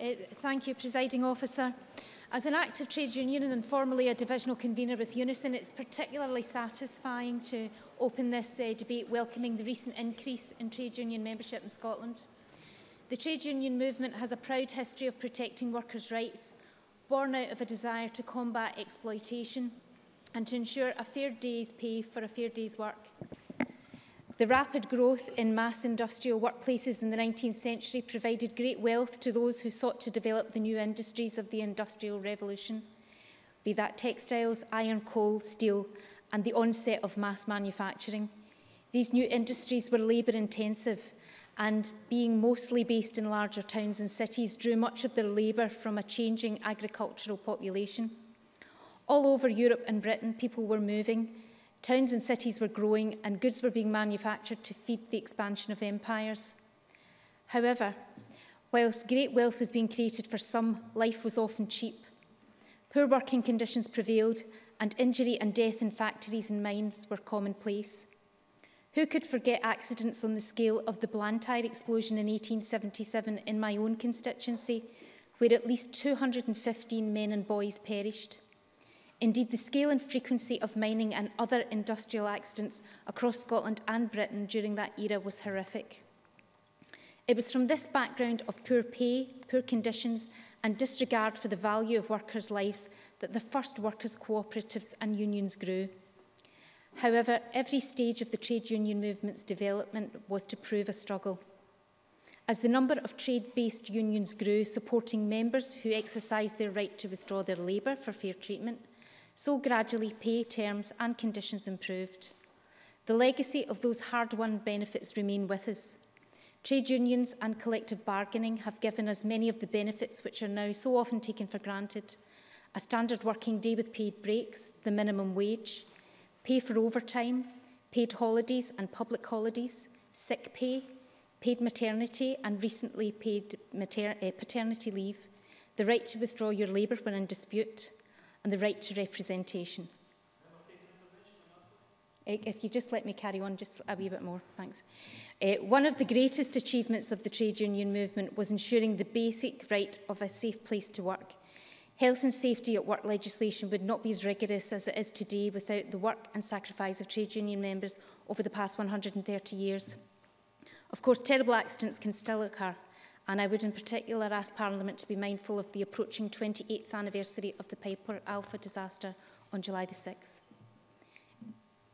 Uh, thank you, Presiding Officer. As an active trade union and formally a divisional convener with Unison, it's particularly satisfying to open this uh, debate welcoming the recent increase in trade union membership in Scotland. The trade union movement has a proud history of protecting workers' rights, born out of a desire to combat exploitation and to ensure a fair day's pay for a fair day's work. The rapid growth in mass industrial workplaces in the 19th century provided great wealth to those who sought to develop the new industries of the Industrial Revolution, be that textiles, iron, coal, steel, and the onset of mass manufacturing. These new industries were labour intensive and being mostly based in larger towns and cities drew much of their labour from a changing agricultural population. All over Europe and Britain, people were moving, Towns and cities were growing and goods were being manufactured to feed the expansion of empires. However, whilst great wealth was being created for some, life was often cheap. Poor working conditions prevailed and injury and death in factories and mines were commonplace. Who could forget accidents on the scale of the Blantyre explosion in 1877 in my own constituency, where at least 215 men and boys perished? Indeed, the scale and frequency of mining and other industrial accidents across Scotland and Britain during that era was horrific. It was from this background of poor pay, poor conditions and disregard for the value of workers' lives that the first workers' cooperatives and unions grew. However, every stage of the trade union movement's development was to prove a struggle. As the number of trade-based unions grew, supporting members who exercised their right to withdraw their labour for fair treatment, so gradually pay terms and conditions improved. The legacy of those hard-won benefits remain with us. Trade unions and collective bargaining have given us many of the benefits which are now so often taken for granted. A standard working day with paid breaks, the minimum wage, pay for overtime, paid holidays and public holidays, sick pay, paid maternity and recently paid mater uh, paternity leave, the right to withdraw your labour when in dispute, and the right to representation. If you just let me carry on just a wee bit more, thanks. Uh, one of the greatest achievements of the trade union movement was ensuring the basic right of a safe place to work. Health and safety at work legislation would not be as rigorous as it is today without the work and sacrifice of trade union members over the past 130 years. Of course, terrible accidents can still occur, And I would in particular ask Parliament to be mindful of the approaching 28th anniversary of the Piper Alpha disaster on July the 6th.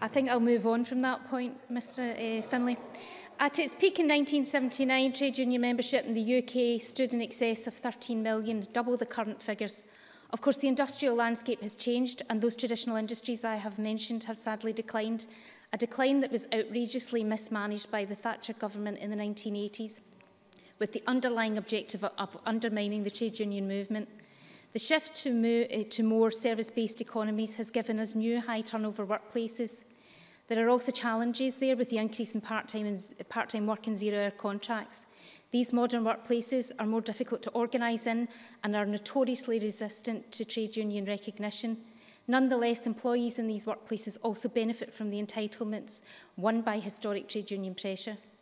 I think I'll move on from that point, Mr uh, Finlay. At its peak in 1979, trade union membership in the UK stood in excess of 13 million, double the current figures. Of course, the industrial landscape has changed and those traditional industries I have mentioned have sadly declined, a decline that was outrageously mismanaged by the Thatcher government in the 1980s, with the underlying objective of undermining the trade union movement. The shift to, mo uh, to more service-based economies has given us new high turnover workplaces, There are also challenges there with the increase in part-time part work and zero-hour contracts. These modern workplaces are more difficult to organise in and are notoriously resistant to trade union recognition. Nonetheless, employees in these workplaces also benefit from the entitlements won by historic trade union pressure.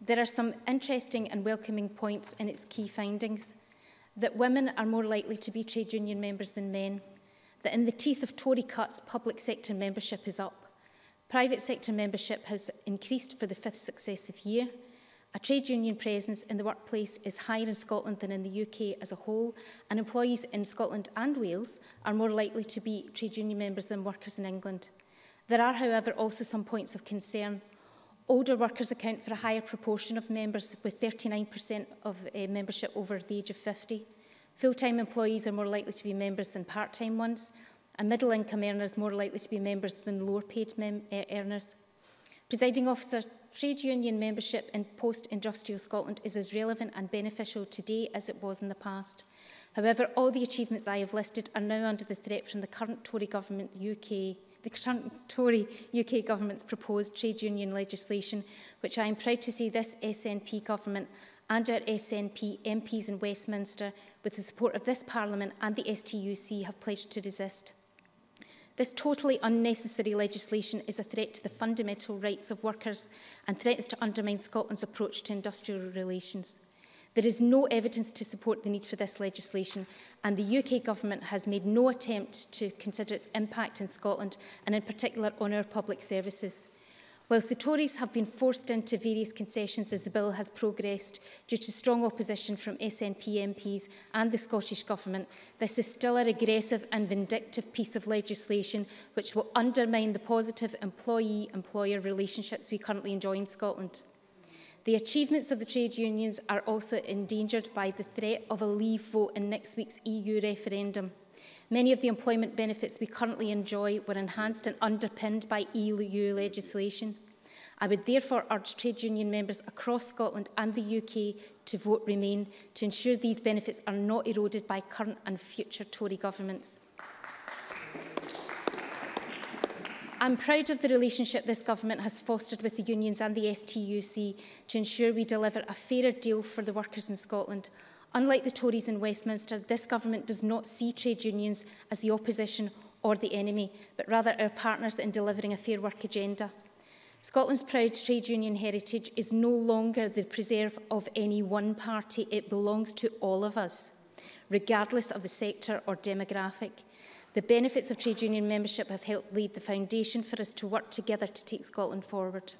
There are some interesting and welcoming points in its key findings. That women are more likely to be trade union members than men. That in the teeth of Tory cuts, public sector membership is up. Private sector membership has increased for the fifth successive year. A trade union presence in the workplace is higher in Scotland than in the UK as a whole, and employees in Scotland and Wales are more likely to be trade union members than workers in England. There are, however, also some points of concern. Older workers account for a higher proportion of members, with 39% of uh, membership over the age of 50. Full-time employees are more likely to be members than part-time ones, and middle income earners more likely to be members than lower paid mem e-, earners. Presiding officer, trade union membership in post-industrial Scotland is as relevant and beneficial today as it was in the past. However, all the achievements I have listed are now under the threat from the current Tory government UK the current Tory UK government's proposed trade union legislation, which I am proud to see this SNP government and our SNP MPs in Westminster, with the support of this Parliament and the STUC, have pledged to resist. This totally unnecessary legislation is a threat to the fundamental rights of workers and threatens to undermine Scotland's approach to industrial relations. There is no evidence to support the need for this legislation and the UK government has made no attempt to consider its impact in Scotland and in particular on our public services. Whilst the Tories have been forced into various concessions as the bill has progressed due to strong opposition from SNP MPs and the Scottish Government, this is still a regressive and vindictive piece of legislation which will undermine the positive employee-employer relationships we currently enjoy in Scotland. The achievements of the trade unions are also endangered by the threat of a leave vote in next week's EU referendum. Many of the employment benefits we currently enjoy were enhanced and underpinned by EU legislation. I would therefore urge trade union members across Scotland and the UK to vote Remain to ensure these benefits are not eroded by current and future Tory governments. I'm proud of the relationship this government has fostered with the unions and the STUC to ensure we deliver a fairer deal for the workers in Scotland. Unlike the Tories in Westminster, this government does not see trade unions as the opposition or the enemy, but rather our partners in delivering a fair work agenda. Scotland's proud trade union heritage is no longer the preserve of any one party. It belongs to all of us, regardless of the sector or demographic. The benefits of trade union membership have helped lead the foundation for us to work together to take Scotland forward.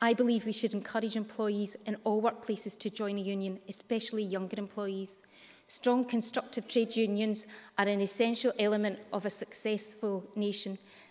I believe we should encourage employees in all workplaces to join a union, especially younger employees. Strong constructive trade unions are an essential element of a successful nation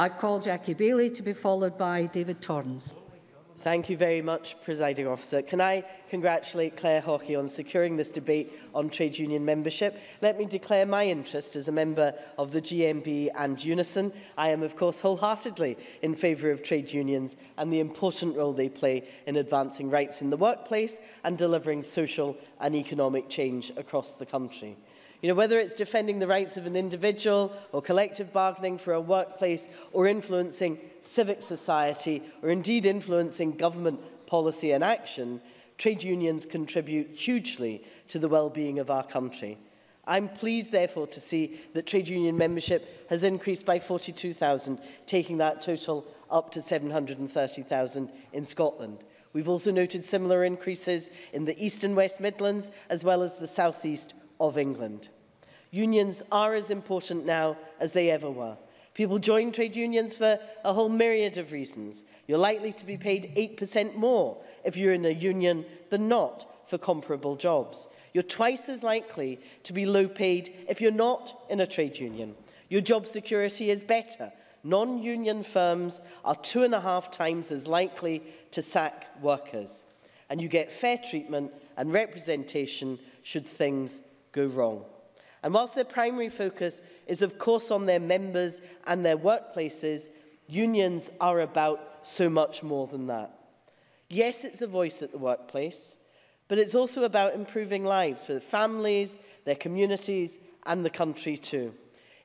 I call Jackie Bailey to be followed by David Torrens. Thank you very much, Presiding Officer. Can I congratulate Claire Hawkey on securing this debate on trade union membership? Let me declare my interest as a member of the GMB and Unison. I am, of course, wholeheartedly in favour of trade unions and the important role they play in advancing rights in the workplace and delivering social and economic change across the country. You know, whether it's defending the rights of an individual or collective bargaining for a workplace or influencing civic society or indeed influencing government policy and action, trade unions contribute hugely to the well-being of our country. I'm pleased, therefore, to see that trade union membership has increased by 42,000, taking that total up to 730,000 in Scotland. We've also noted similar increases in the East and West Midlands, as well as the South East of England. Unions are as important now as they ever were. People join trade unions for a whole myriad of reasons. You're likely to be paid 8% more if you're in a union than not for comparable jobs. You're twice as likely to be low paid if you're not in a trade union. Your job security is better. Non-union firms are two and a half times as likely to sack workers. And you get fair treatment and representation should things go wrong. And whilst their primary focus is, of course, on their members and their workplaces, unions are about so much more than that. Yes, it's a voice at the workplace, but it's also about improving lives for the families, their communities, and the country too.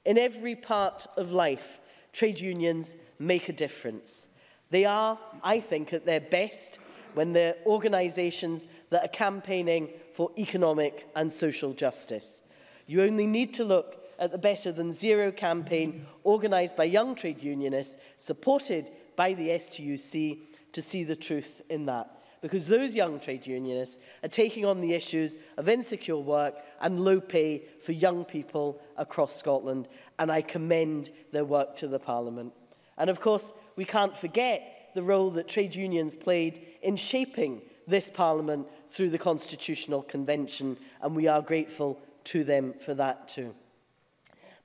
In every part of life, trade unions make a difference. They are, I think, at their best when they're organisations that are campaigning for economic and social justice. You only need to look at the Better Than Zero campaign organised by young trade unionists, supported by the STUC, to see the truth in that. Because those young trade unionists are taking on the issues of insecure work and low pay for young people across Scotland, and I commend their work to the Parliament. And of course, we can't forget the role that trade unions played in shaping this Parliament through the Constitutional Convention, and we are grateful to them for that too.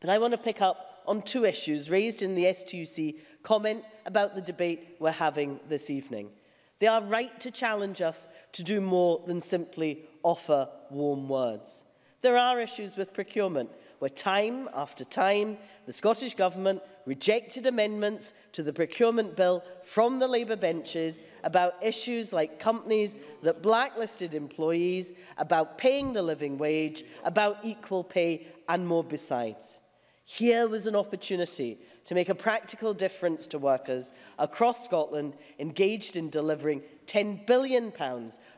But I want to pick up on two issues raised in the STUC comment about the debate we're having this evening. They are right to challenge us to do more than simply offer warm words. There are issues with procurement, where time after time, the Scottish Government rejected amendments to the procurement bill from the Labour benches about issues like companies that blacklisted employees, about paying the living wage, about equal pay and more besides. Here was an opportunity to make a practical difference to workers across Scotland engaged in delivering £10 billion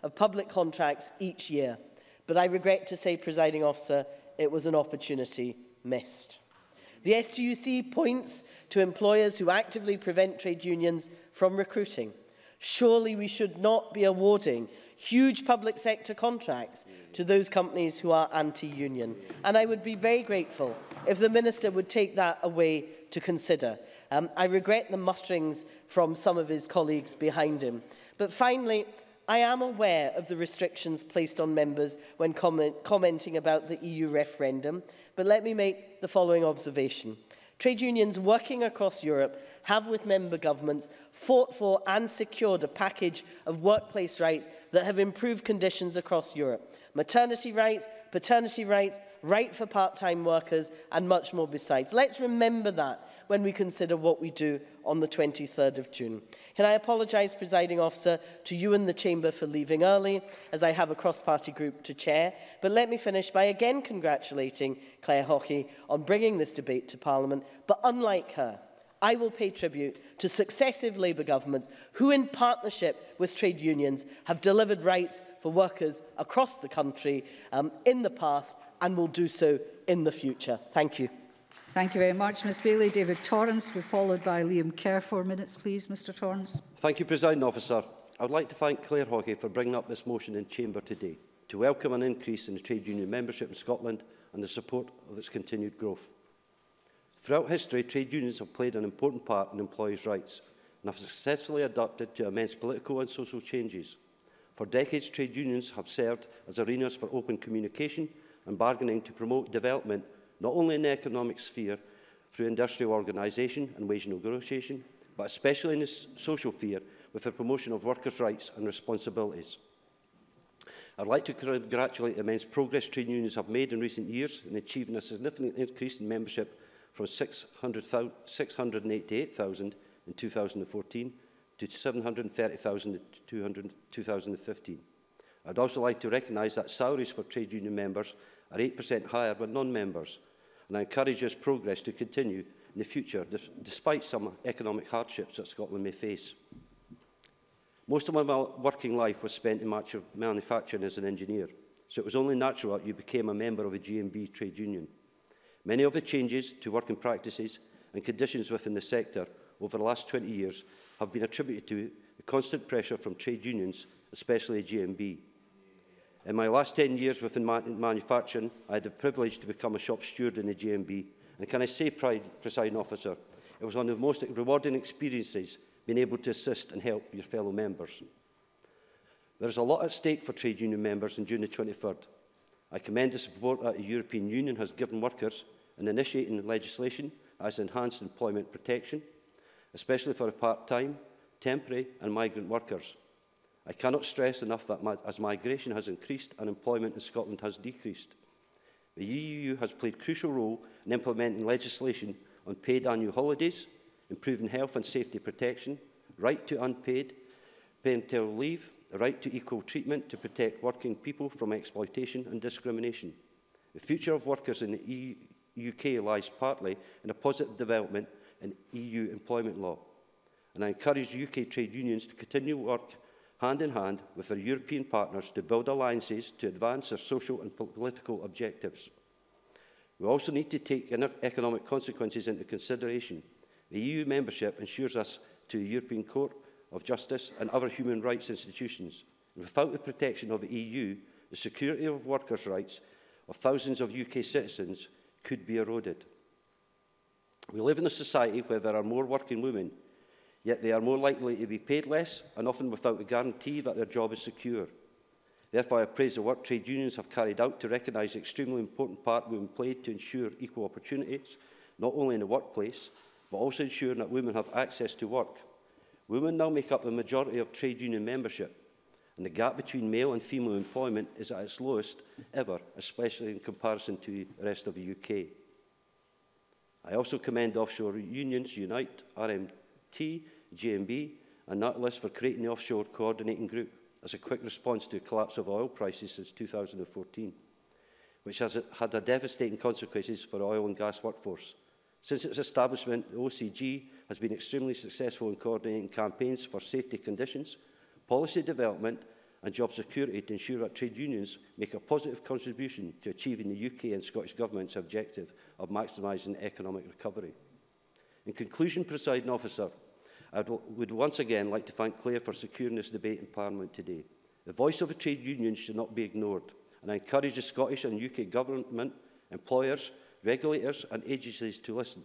of public contracts each year. But I regret to say, presiding officer, it was an opportunity missed. The SUC points to employers who actively prevent trade unions from recruiting. Surely we should not be awarding huge public sector contracts to those companies who are anti-union. And I would be very grateful if the Minister would take that away to consider. Um, I regret the mutterings from some of his colleagues behind him. But finally, I am aware of the restrictions placed on members when comment commenting about the EU referendum, but let me make the following observation. Trade unions working across Europe have with member governments, fought for and secured a package of workplace rights that have improved conditions across Europe. Maternity rights, paternity rights, right for part-time workers and much more besides. Let's remember that when we consider what we do on the 23rd of June. Can I apologise, presiding officer, to you and the Chamber for leaving early, as I have a cross-party group to chair, but let me finish by again congratulating Claire Hockey on bringing this debate to Parliament, but unlike her, I will pay tribute to successive Labour governments who, in partnership with trade unions, have delivered rights for workers across the country um, in the past and will do so in the future. Thank you. Thank you very much, Ms Bailey. David Torrance, we're followed by Liam Kerr. Four minutes, please, Mr Torrance. Thank you, President Officer. I would like to thank Claire Hawkey for bringing up this motion in Chamber today to welcome an increase in trade union membership in Scotland and the support of its continued growth. Throughout history, trade unions have played an important part in employees' rights and have successfully adapted to immense political and social changes. For decades, trade unions have served as arenas for open communication and bargaining to promote development, not only in the economic sphere through industrial organisation and wage negotiation, but especially in the social sphere with the promotion of workers' rights and responsibilities. I'd like to congratulate the immense progress trade unions have made in recent years in achieving a significant increase in membership from 688,000 in 2014 to 730,000 in 2015. I'd also like to recognise that salaries for trade union members are 8% higher than non-members, and I encourage this progress to continue in the future, despite some economic hardships that Scotland may face. Most of my working life was spent in manufacturing as an engineer, so it was only natural that you became a member of a GMB trade union. Many of the changes to working practices and conditions within the sector over the last 20 years have been attributed to the constant pressure from trade unions, especially GMB. In my last 10 years within manufacturing, I had the privilege to become a shop steward in the GMB. And can I say, pride, presiding officer, it was one of the most rewarding experiences being able to assist and help your fellow members. There is a lot at stake for trade union members on June the 23rd. I commend the support that the European Union has given workers in initiating legislation as enhanced employment protection, especially for part-time, temporary and migrant workers. I cannot stress enough that my, as migration has increased, unemployment in Scotland has decreased. The EU has played a crucial role in implementing legislation on paid annual holidays, improving health and safety protection, right to unpaid parental leave, the right to equal treatment to protect working people from exploitation and discrimination. The future of workers in the EU UK lies partly in a positive development in EU employment law. And I encourage UK trade unions to continue work hand in hand with their European partners to build alliances to advance our social and political objectives. We also need to take economic consequences into consideration. The EU membership ensures us to a European Court of justice and other human rights institutions. And without the protection of the EU, the security of workers' rights of thousands of UK citizens could be eroded. We live in a society where there are more working women, yet they are more likely to be paid less and often without a guarantee that their job is secure. Therefore, I praise the work trade unions have carried out to recognise the extremely important part women played to ensure equal opportunities, not only in the workplace, but also ensuring that women have access to work. Women now make up the majority of trade union membership, and the gap between male and female employment is at its lowest ever, especially in comparison to the rest of the UK. I also commend offshore unions Unite, RMT, GMB, and that list for creating the offshore coordinating group as a quick response to the collapse of oil prices since 2014, which has had a devastating consequences for the oil and gas workforce, Since its establishment, the OCG has been extremely successful in coordinating campaigns for safety conditions, policy development and job security to ensure that trade unions make a positive contribution to achieving the UK and Scottish Government's objective of maximising economic recovery. In conclusion, presiding officer, I would once again like to thank Claire for securing this debate in Parliament today. The voice of a trade union should not be ignored, and I encourage the Scottish and UK government, employers regulators and agencies to listen.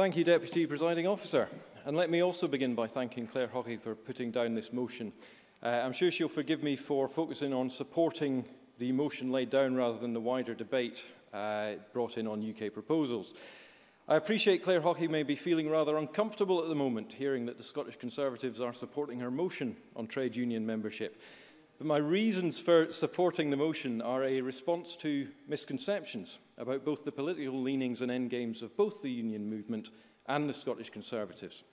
Thank you, Deputy Presiding Officer. And let me also begin by thanking Claire Hockey for putting down this motion. Uh, I'm sure she'll forgive me for focusing on supporting the motion laid down rather than the wider debate uh, brought in on UK proposals. I appreciate Claire Hockey may be feeling rather uncomfortable at the moment, hearing that the Scottish Conservatives are supporting her motion on trade union membership. But my reasons for supporting the motion are a response to misconceptions about both the political leanings and endgames of both the union movement and the Scottish Conservatives.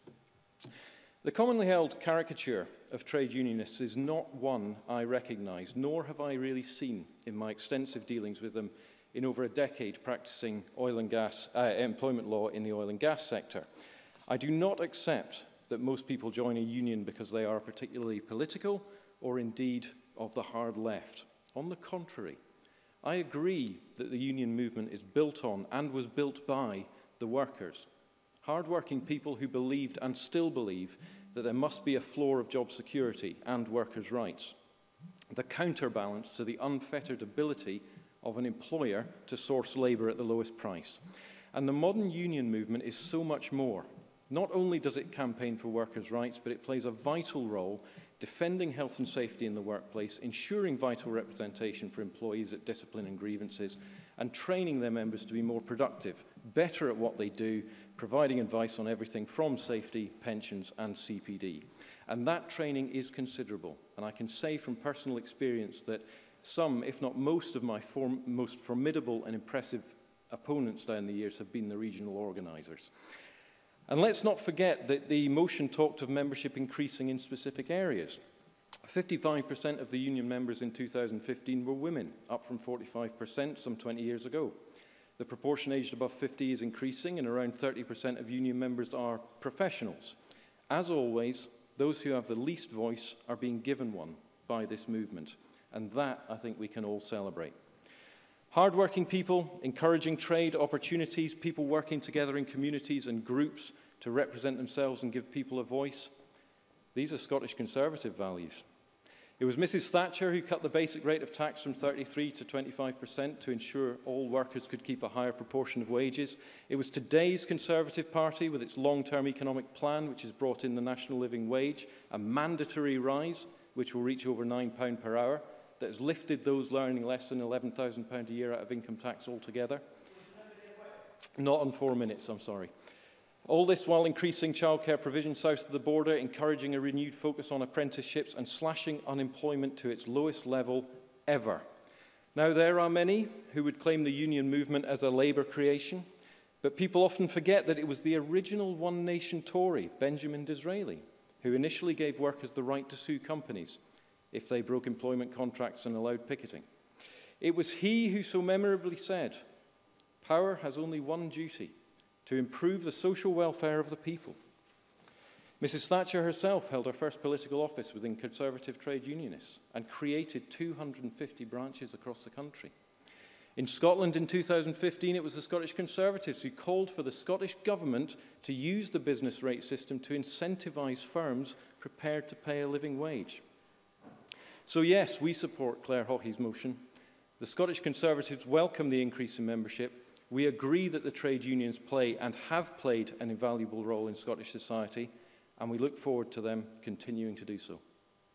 The commonly held caricature of trade unionists is not one I recognise, nor have I really seen in my extensive dealings with them in over a decade practising oil and gas, uh, employment law in the oil and gas sector. I do not accept that most people join a union because they are particularly political or indeed of the hard left. On the contrary, I agree that the union movement is built on and was built by the workers. hardworking people who believed and still believe that there must be a floor of job security and workers' rights, the counterbalance to the unfettered ability of an employer to source labour at the lowest price. And the modern union movement is so much more. Not only does it campaign for workers' rights, but it plays a vital role defending health and safety in the workplace, ensuring vital representation for employees at discipline and grievances, and training their members to be more productive, better at what they do, providing advice on everything from safety, pensions and CPD. And that training is considerable. And I can say from personal experience that some, if not most of my form most formidable and impressive opponents down the years have been the regional organisers. And let's not forget that the motion talked of membership increasing in specific areas. 55% of the union members in 2015 were women, up from 45% some 20 years ago. The proportion aged above 50 is increasing and around 30% of union members are professionals. As always, those who have the least voice are being given one by this movement. And that, I think, we can all celebrate. Hardworking people, encouraging trade opportunities, people working together in communities and groups to represent themselves and give people a voice. These are Scottish Conservative values. It was Mrs. Thatcher who cut the basic rate of tax from 33 to 25% to ensure all workers could keep a higher proportion of wages. It was today's Conservative Party with its long-term economic plan, which has brought in the national living wage, a mandatory rise, which will reach over £9 per hour, that has lifted those earning less than £11,000 a year out of income tax altogether. Not on four minutes, I'm sorry. All this while increasing childcare provision south of the border, encouraging a renewed focus on apprenticeships and slashing unemployment to its lowest level ever. Now, there are many who would claim the union movement as a Labour creation, but people often forget that it was the original One Nation Tory, Benjamin Disraeli, who initially gave workers the right to sue companies if they broke employment contracts and allowed picketing. It was he who so memorably said, Power has only one duty to improve the social welfare of the people. Mrs Thatcher herself held her first political office within Conservative trade unionists and created 250 branches across the country. In Scotland in 2015, it was the Scottish Conservatives who called for the Scottish Government to use the business rate system to incentivise firms prepared to pay a living wage. So yes, we support Claire Hawkey's motion. The Scottish Conservatives welcome the increase in membership We agree that the trade unions play and have played an invaluable role in Scottish society, and we look forward to them continuing to do so.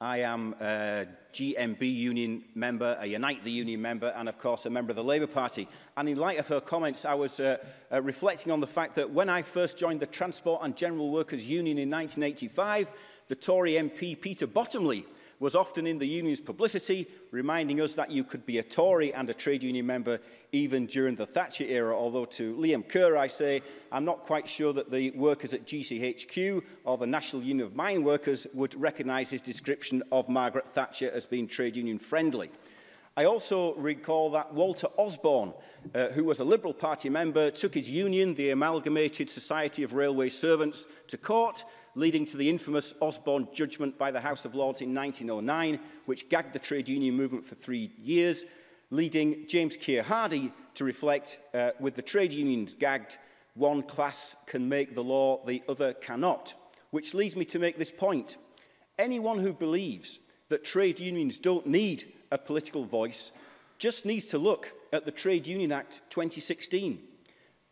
I am a GMB union member, a Unite the Union member, and of course a member of the Labour Party. And in light of her comments, I was uh, uh, reflecting on the fact that when I first joined the Transport and General Workers Union in 1985, the Tory MP Peter Bottomley was often in the union's publicity, reminding us that you could be a Tory and a trade union member even during the Thatcher era, although to Liam Kerr I say, I'm not quite sure that the workers at GCHQ or the National Union of Mine Workers would recognise his description of Margaret Thatcher as being trade union friendly. I also recall that Walter Osborne, uh, who was a Liberal Party member, took his union, the Amalgamated Society of Railway Servants, to court leading to the infamous Osborne judgment by the House of Lords in 1909, which gagged the trade union movement for three years, leading James Keir Hardy to reflect, uh, with the trade unions gagged, one class can make the law, the other cannot. Which leads me to make this point. Anyone who believes that trade unions don't need a political voice just needs to look at the Trade Union Act 2016.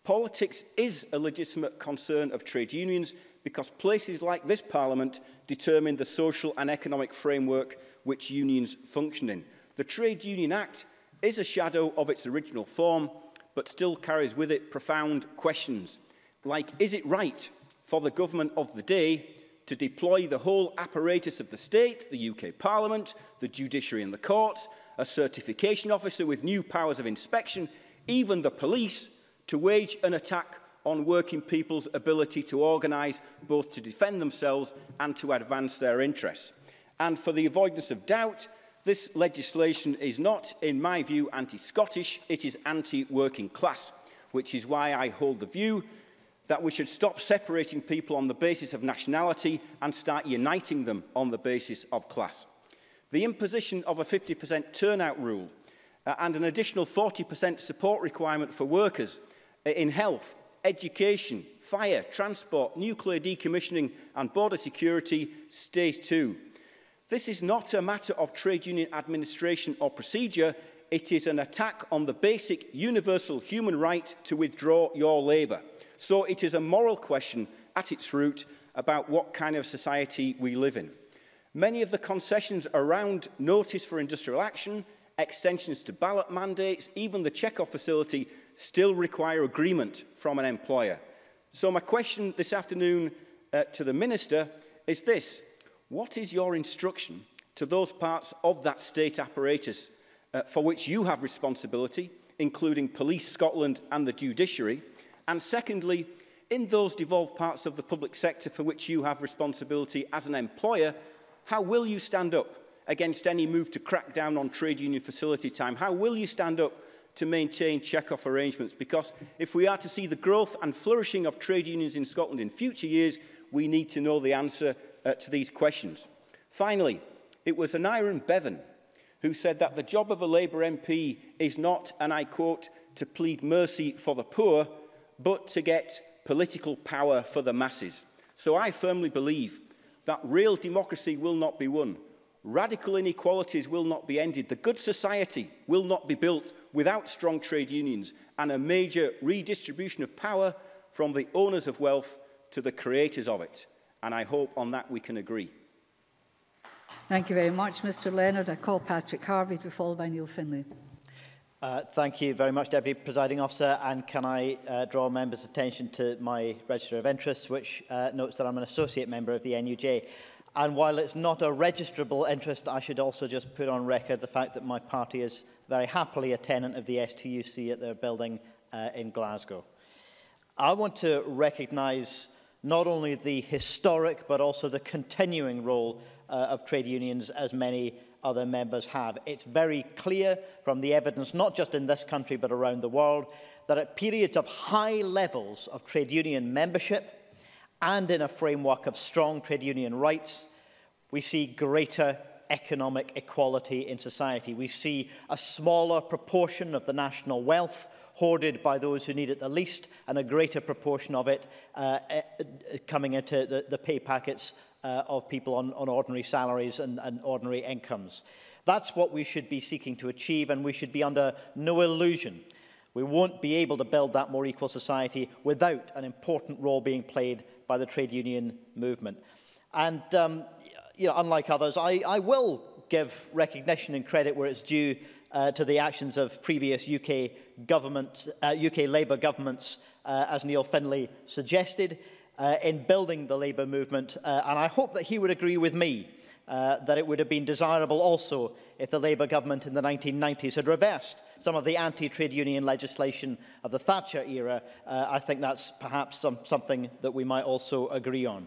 Politics is a legitimate concern of trade unions because places like this Parliament determine the social and economic framework which unions function in. The Trade Union Act is a shadow of its original form, but still carries with it profound questions, like is it right for the government of the day to deploy the whole apparatus of the state, the UK Parliament, the judiciary and the courts, a certification officer with new powers of inspection, even the police, to wage an attack on working people's ability to organise both to defend themselves and to advance their interests. And for the avoidance of doubt, this legislation is not, in my view, anti-Scottish, it is anti-working class, which is why I hold the view that we should stop separating people on the basis of nationality and start uniting them on the basis of class. The imposition of a 50% turnout rule uh, and an additional 40% support requirement for workers uh, in health education, fire, transport, nuclear decommissioning and border security, stay too. This is not a matter of trade union administration or procedure, it is an attack on the basic universal human right to withdraw your labour. So it is a moral question at its root about what kind of society we live in. Many of the concessions around notice for industrial action, extensions to ballot mandates, even the checkoff facility still require agreement from an employer. So my question this afternoon uh, to the Minister is this. What is your instruction to those parts of that state apparatus uh, for which you have responsibility, including Police Scotland and the judiciary? And secondly, in those devolved parts of the public sector for which you have responsibility as an employer, how will you stand up against any move to crack down on trade union facility time? How will you stand up to maintain check-off arrangements because if we are to see the growth and flourishing of trade unions in Scotland in future years, we need to know the answer uh, to these questions. Finally, it was an Iron Bevan who said that the job of a Labour MP is not, and I quote, to plead mercy for the poor, but to get political power for the masses. So I firmly believe that real democracy will not be won Radical inequalities will not be ended. The good society will not be built without strong trade unions and a major redistribution of power from the owners of wealth to the creators of it. And I hope on that we can agree. Thank you very much, Mr Leonard. I call Patrick Harvey to be followed by Neil Finlay. Uh, thank you very much, Deputy Presiding Officer. And can I uh, draw members' attention to my register of interests, which uh, notes that I'm an associate member of the NUJ. And while it's not a registrable interest, I should also just put on record the fact that my party is very happily a tenant of the STUC at their building uh, in Glasgow. I want to recognise not only the historic but also the continuing role uh, of trade unions as many other members have. It's very clear from the evidence, not just in this country but around the world, that at periods of high levels of trade union membership, and in a framework of strong trade union rights, we see greater economic equality in society. We see a smaller proportion of the national wealth hoarded by those who need it the least and a greater proportion of it uh, uh, coming into the, the pay packets uh, of people on, on ordinary salaries and, and ordinary incomes. That's what we should be seeking to achieve and we should be under no illusion. We won't be able to build that more equal society without an important role being played by the trade union movement. And um, you know, unlike others, I, I will give recognition and credit where it's due uh, to the actions of previous UK governments, uh, UK Labour governments, uh, as Neil Finlay suggested, uh, in building the Labour movement. Uh, and I hope that he would agree with me Uh, that it would have been desirable also if the Labour government in the 1990s had reversed some of the anti-trade union legislation of the Thatcher era. Uh, I think that's perhaps some, something that we might also agree on.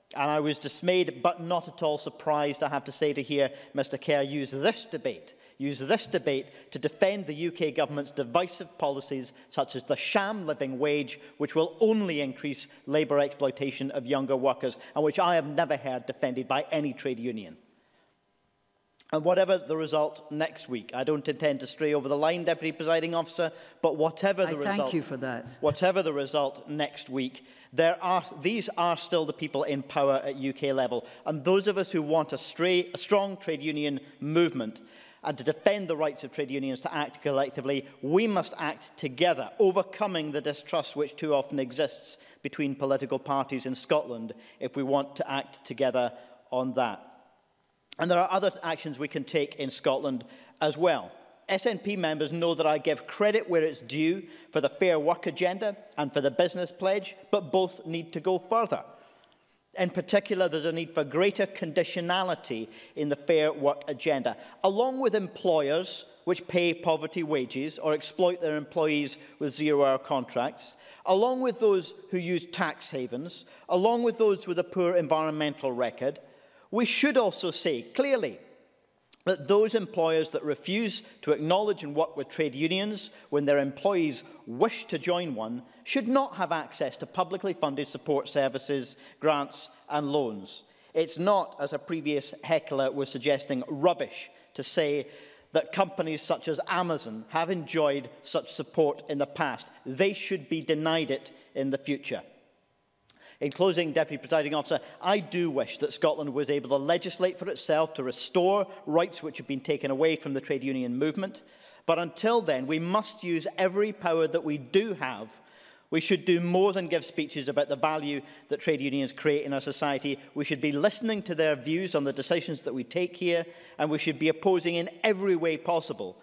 And I was dismayed, but not at all surprised, I have to say, to hear Mr Kerr use this debate use this debate to defend the UK government's divisive policies such as the sham living wage, which will only increase labour exploitation of younger workers and which I have never heard defended by any trade union. And whatever the result next week, I don't intend to stray over the line, Deputy Presiding Officer, but whatever the I result... thank you for that. Whatever the result next week, are, these are still the people in power at UK level. And those of us who want a, stray, a strong trade union movement and to defend the rights of trade unions to act collectively, we must act together, overcoming the distrust which too often exists between political parties in Scotland if we want to act together on that. And there are other actions we can take in Scotland as well. SNP members know that I give credit where it's due for the Fair Work agenda and for the Business Pledge, but both need to go further. In particular, there's a need for greater conditionality in the Fair Work agenda, along with employers which pay poverty wages or exploit their employees with zero-hour contracts, along with those who use tax havens, along with those with a poor environmental record, we should also say clearly that those employers that refuse to acknowledge and work with trade unions when their employees wish to join one should not have access to publicly funded support services, grants and loans. It's not, as a previous heckler was suggesting, rubbish to say that companies such as Amazon have enjoyed such support in the past. They should be denied it in the future. In closing, Deputy Presiding Officer, I do wish that Scotland was able to legislate for itself to restore rights which have been taken away from the trade union movement. But until then, we must use every power that we do have We should do more than give speeches about the value that trade unions create in our society. We should be listening to their views on the decisions that we take here, and we should be opposing in every way possible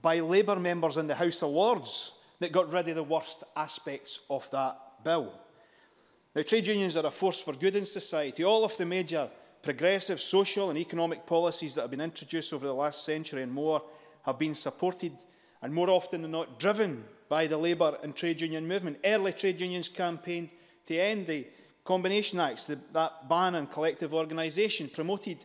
by Labour members in the House of Lords that got rid of the worst aspects of that bill. Now, trade unions are a force for good in society. All of the major progressive social and economic policies that have been introduced over the last century and more have been supported and more often than not driven by the labour and trade union movement. Early trade unions campaigned to end the Combination Acts, the, that ban on collective organisation, promoted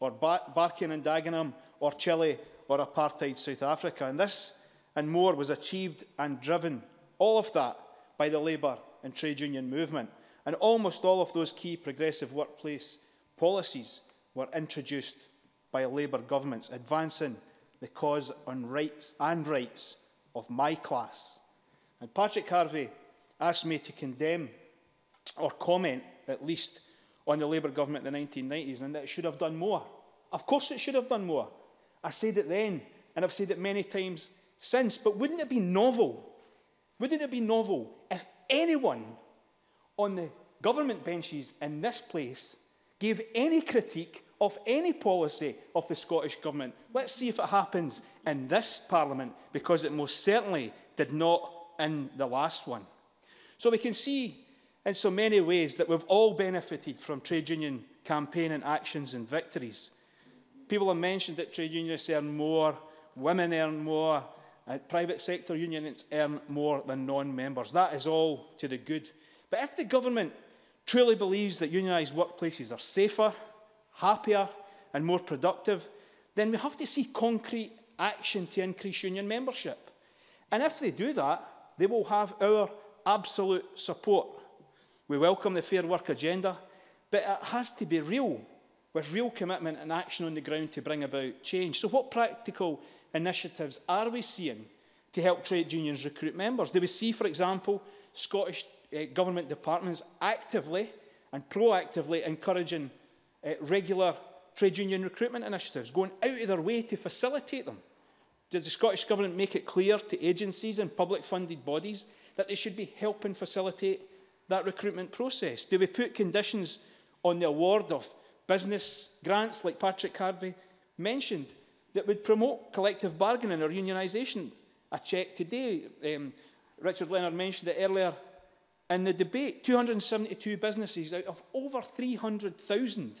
or Bar Barking and Dagenham or Chile or apartheid South Africa. And this and more was achieved and driven, all of that, by the Labour and trade union movement. and almost all of those key progressive workplace policies were introduced by Labour governments, advancing the cause on rights and rights of my class. And Patrick Harvey asked me to condemn or comment, at least, on the Labour government in the 1990s and that it should have done more. Of course it should have done more. I said it then, and I've said it many times since, but wouldn't it be novel? Wouldn't it be novel if anyone on the government benches in this place gave any critique of any policy of the Scottish Government. Let's see if it happens in this Parliament, because it most certainly did not in the last one. So we can see in so many ways that we've all benefited from trade union campaign and actions and victories. People have mentioned that trade unionists earn more, women earn more, uh, private sector unionists earn more than non-members. That is all to the good but if the government truly believes that unionised workplaces are safer, happier and more productive, then we have to see concrete action to increase union membership. And if they do that, they will have our absolute support. We welcome the Fair Work agenda, but it has to be real, with real commitment and action on the ground to bring about change. So what practical initiatives are we seeing to help trade unions recruit members? Do we see, for example, Scottish uh, government departments actively and proactively encouraging uh, regular trade union recruitment initiatives, going out of their way to facilitate them. Does the Scottish Government make it clear to agencies and public funded bodies that they should be helping facilitate that recruitment process? Do we put conditions on the award of business grants, like Patrick Harvey mentioned, that would promote collective bargaining or unionisation? I checked today, um, Richard Leonard mentioned it earlier in the debate, 272 businesses out of over 300,000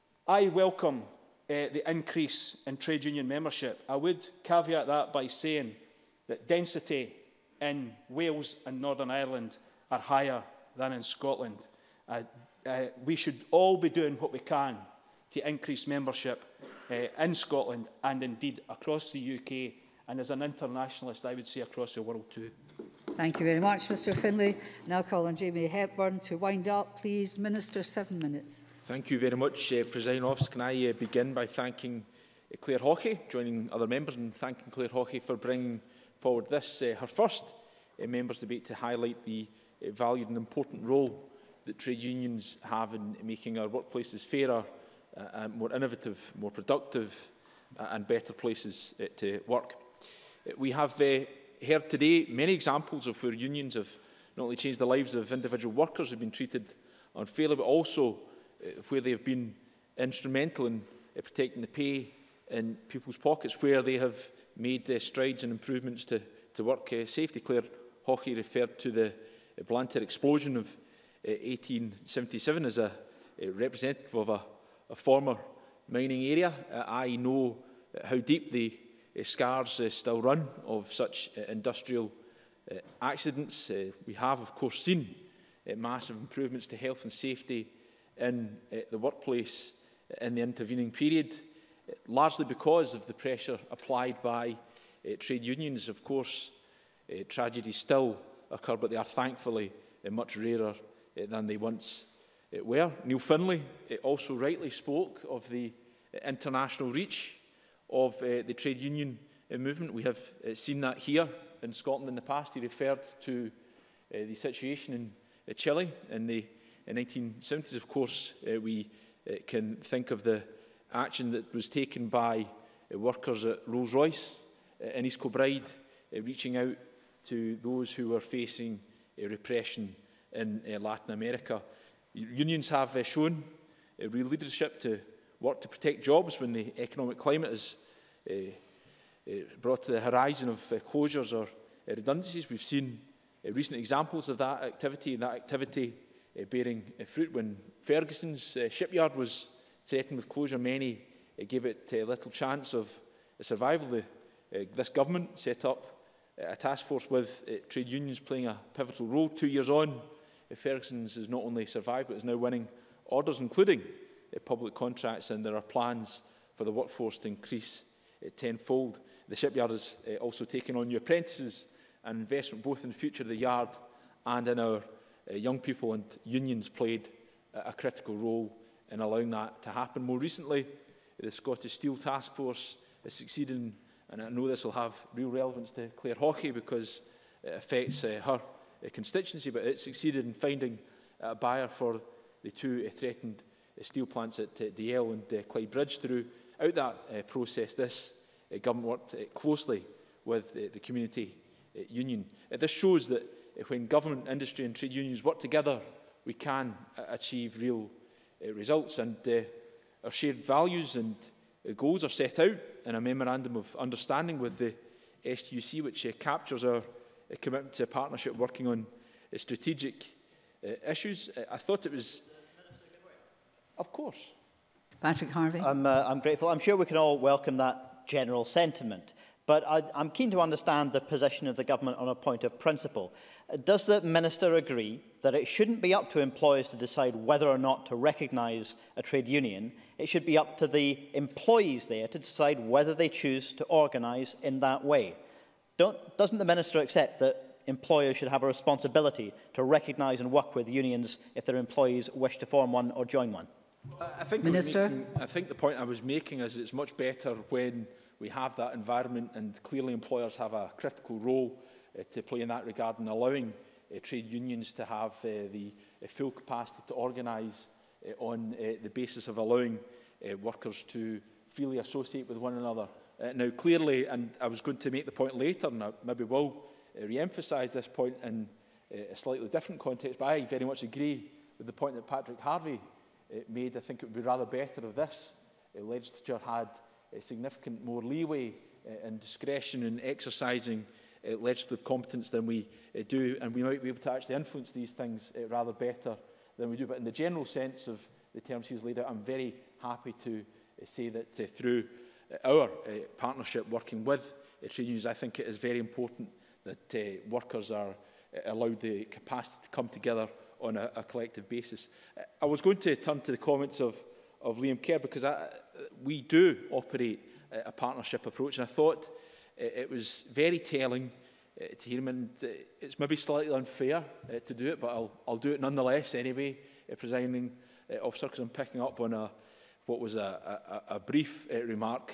I welcome uh, the increase in trade union membership. I would caveat that by saying that density in Wales and Northern Ireland are higher than in Scotland. Uh, uh, we should all be doing what we can to increase membership uh, in Scotland and indeed across the UK and as an internationalist I would say across the world too. Thank you very much, Mr Finlay. Now call on Jamie Hepburn to wind up, please. Minister, seven minutes. Thank you very much, uh, President Officer. Can I uh, begin by thanking uh, Claire Hockey, joining other members, and thanking Claire Hockey for bringing forward this, uh, her first uh, members' debate to highlight the uh, valued and important role that trade unions have in making our workplaces fairer, uh, and uh, more innovative, more productive, uh, and better places uh, to work. Uh, we have uh, heard today many examples of where unions have not only changed the lives of individual workers who have been treated unfairly, but also uh, where they have been instrumental in uh, protecting the pay in people's pockets, where they have made uh, strides and improvements to, to work safety. Claire Hockey referred to the Blantyre explosion of 1877 as a representative of a, a former mining area. I know how deep the scars uh, still run of such uh, industrial uh, accidents. we have, of course, seen massive improvements to health and safety in the workplace in the intervening period, largely because of the pressure applied by trade unions. Of course, tragedies still occur, but they are thankfully much rarer than they once were. Neil Finlay also rightly spoke of the international reach of uh, the trade union uh, movement. We have uh, seen that here in Scotland in the past. He referred to uh, the situation in uh, Chile in the uh, 1970s. Of course, uh, we uh, can think of the action that was taken by uh, workers at Rolls-Royce uh, in East Kilbride, uh, reaching out to those who were facing uh, repression in uh, Latin America. Unions have uh, shown uh, real leadership to work to protect jobs when the economic climate is E, e, brought to the horizon of uh, closures or redundancies. We've seen uh, recent examples of that activity and that activity uh, bearing fruit. When Ferguson's shipyard was threatened with closure, many gave it little chance of survival. The, this government set up a task force with trade unions playing a pivotal role. Two years on, Ferguson's has not only survived but is now winning orders, including public contracts, and there are plans for the workforce to increase Uh, tenfold. The shipyard is uh, also taking on new apprentices and investment both in the future of the yard and in our uh, young people and unions played a critical role in allowing that to happen. More recently, the Scottish Steel Task Force is succeeding, and I know this will have real relevance to Claire Hockey because it affects uh, her uh, constituency, but it succeeded in finding a buyer for the two uh, threatened uh, steel plants at uh, DL and uh, Clyde Bridge through Out that uh, process, this uh, government worked uh, closely with uh, the community uh, union. Uh, this shows that uh, when government, industry and trade unions work together, we can uh, achieve real uh, results. And uh, our shared values and uh, goals are set out in a memorandum of understanding with the SUC, which uh, captures our uh, commitment to a partnership working on uh, strategic uh, issues. Uh, I thought it was... Of course. Patrick Harvey. I'm, uh, I'm grateful. I'm sure we can all welcome that general sentiment. But I, I'm keen to understand the position of the government on a point of principle. Does the minister agree that it shouldn't be up to employers to decide whether or not to recognise a trade union? It should be up to the employees there to decide whether they choose to organise in that way. Don't, doesn't the minister accept that employers should have a responsibility to recognise and work with unions if their employees wish to form one or join one? I think Minister? Making, I think the point I was making is it's much better when we have that environment and clearly employers have a critical role uh, to play in that regard in allowing uh, trade unions to have uh, the uh, full capacity to organise uh, on uh, the basis of allowing uh, workers to freely associate with one another. Uh, now, clearly, and I was going to make the point later, and I maybe will uh, re-emphasise this point in uh, a slightly different context, but I very much agree with the point that Patrick Harvey it made. I think it would be rather better of this legislature had a uh, significant more leeway uh, and discretion in exercising uh, legislative competence than we do, and we might be able to actually influence these things rather better than we do. But in the general sense of the terms he's laid out, I'm very happy to say that through our partnership working with trade unions, I think it is very important that workers are allowed the capacity to come together on a, a collective basis. I was going to turn to the comments of, of Liam Kerr because I, we do operate a partnership approach and I thought it was very telling uh, to hear him and uh, it's maybe slightly unfair uh, to do it but I'll, I'll do it nonetheless anyway, uh, presiding uh, officer because I'm picking up on a, what was a, a, a brief uh, remark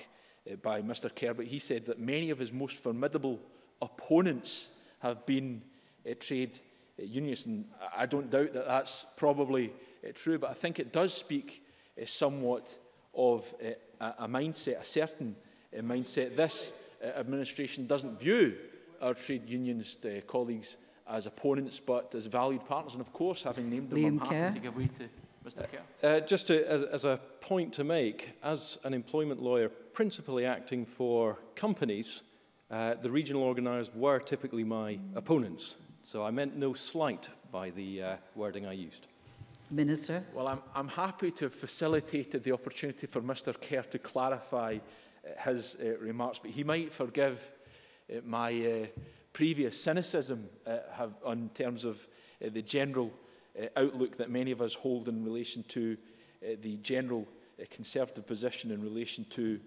uh, by Mr Kerr but he said that many of his most formidable opponents have been uh, trade unionists. And I don't doubt that that's probably eh, true, but I think it does speak eh, somewhat of eh, a, mindset, a certain mindset. This administration doesn't view our trade unionist colleagues as opponents, but as valued partners. And of course, having named them, Liam I'm happy to give way to Mr. Kerr. Uh, just to, as, as a point to make, as an employment lawyer principally acting for companies, uh, the regional organisers were typically my opponents. So I meant no slight by the uh, wording I used. Minister. Well, I'm, I'm happy to have facilitated the opportunity for Mr Kerr to clarify uh, his uh, remarks, but he might forgive uh, my uh, previous cynicism uh, have, on terms of uh, the general uh, outlook that many of us hold in relation to uh, the general uh, conservative position in relation to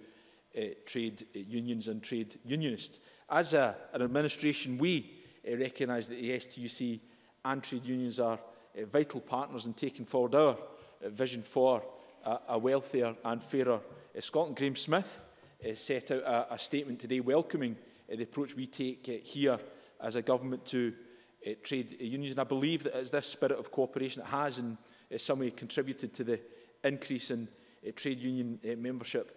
uh, trade unions and trade unionists. As a, an administration, we uh, recognise that the STUC and trade unions are uh, vital partners in taking forward our uh, vision for a, a wealthier and fairer uh, Scotland. Graeme Smith uh, set out a, a statement today welcoming uh, the approach we take uh, here as a government to uh, trade uh, unions. And I believe that it's this spirit of cooperation that has in uh, some way contributed to the increase in uh, trade union uh, membership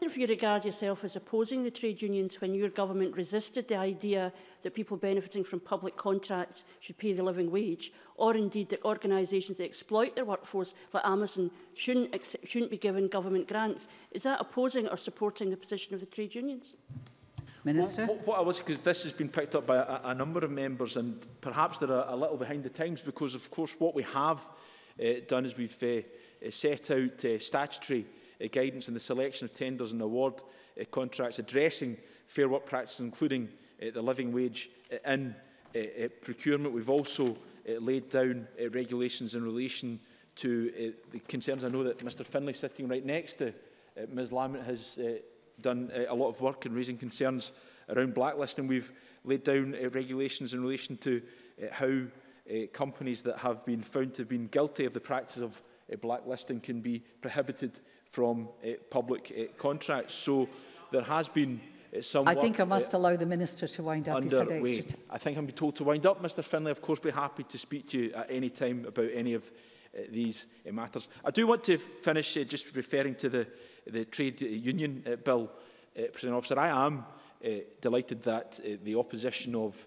if you regard yourself as opposing the trade unions when your government resisted the idea that people benefiting from public contracts should pay the living wage, or indeed that organisations that exploit their workforce, like Amazon, shouldn't, shouldn't be given government grants, is that opposing or supporting the position of the trade unions? Minister? What, what, I was, because this has been picked up by a, a number of members, and perhaps they're a, a little behind the times, because of course what we have uh, done is we've uh, set out uh, statutory guidance in the selection of tenders and award eh, contracts addressing fair work practices, including eh, the living wage eh, in procurement. We've also laid down regulations in relation to the concerns. I know that Mr Finlay, sitting right next to Ms Lambert, has done a lot of work in raising concerns around blacklisting. We've laid down regulations in relation to how companies that have been found to have been guilty of the practice of blacklisting can be prohibited from uh, public uh, contracts. So there has been uh, some I think I must uh, allow the Minister to wind up. Underway. I think I'm being told to wind up, Mr Finlay. Of course, be happy to speak to you at any time about any of uh, these uh, matters. I do want to finish just referring to the, the trade union bill, President Officer. I am delighted that the opposition of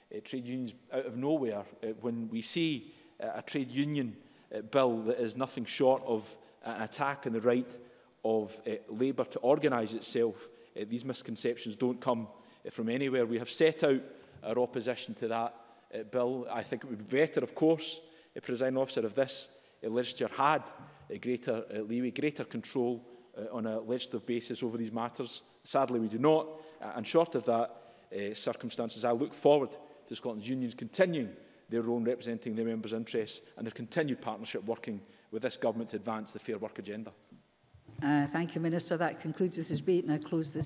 uh, trade unions out of nowhere. Uh, when we see uh, a trade union uh, bill that is nothing short of an attack on the right of uh, Labour to organise itself, uh, these misconceptions don't come uh, from anywhere. We have set out our opposition to that uh, bill. I think it would be better, of course, uh, presiding officer, if this uh, legislature had uh, greater uh, leeway, greater control uh, on a legislative basis over these matters. Sadly, we do not. Uh, and short of that uh, circumstances, I look forward to Scotland's unions continuing their own representing their members' interests and their continued partnership working with this government to advance the fair work agenda. Uh, thank you, Minister. That concludes this debate and I close this.